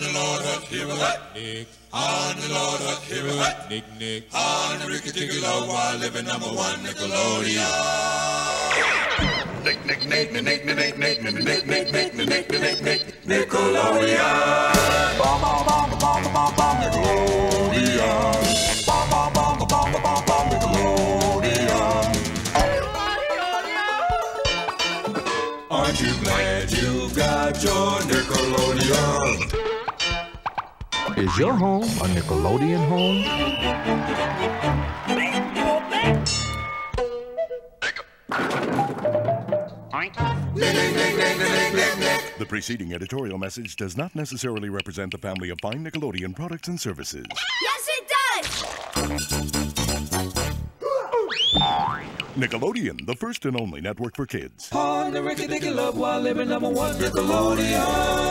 On the Lord of Hero, Nick. On the Lord of Hero, Nick, Nick. On the Ricky Ticky Love while living number one Nickelodeon. Nick, Nick, Nick, Nick, Nick, Nick, Nick, Nick, Nick, Nick, Nick, Nick, Nick, Nick, Nick, Nickelodeon. Bom, bom, bom, bom, bom, bom, Nickelodeon. Bom, bom, bom, bom, bom, bom, Nickelodeon. Aren't you glad you've got your Nickelodeon? Is your home a Nickelodeon home? The preceding editorial message does not necessarily represent the family of fine Nickelodeon products and services. Yes, it does! Nickelodeon, the first and only network for kids. On the Ricky Ticky Love while living number one Nickelodeon.